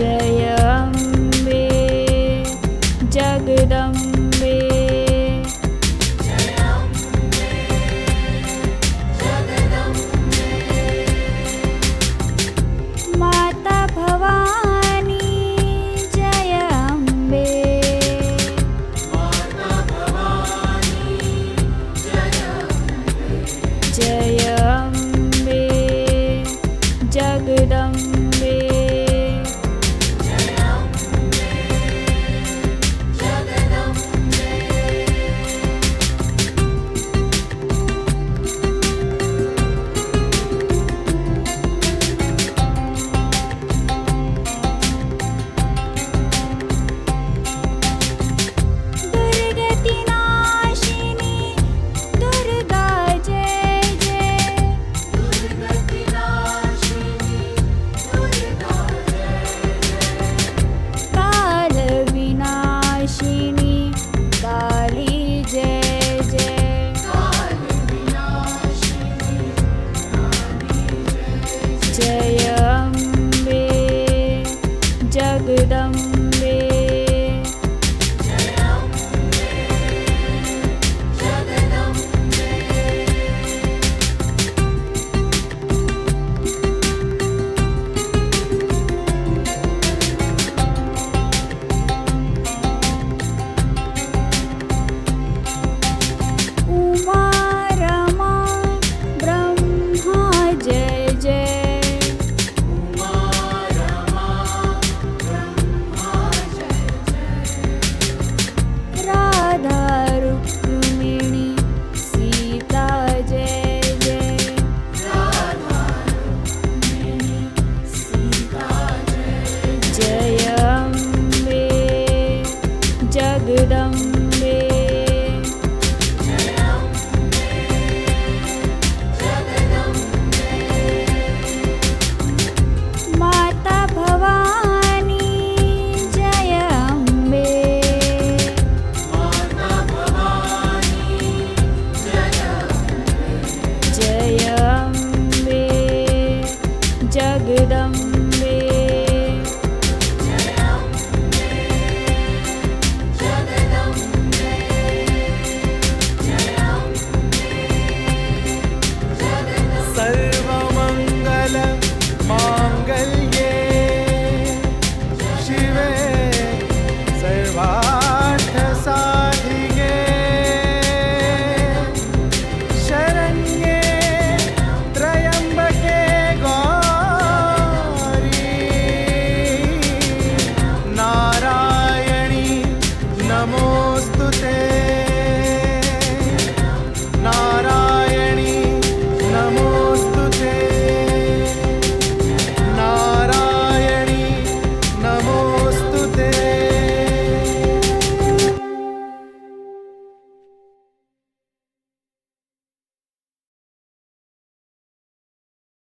जयंमे जगरं मे माता भवानी जय अम्बे जय अम्बे जगदम्बे। जगदम् to take.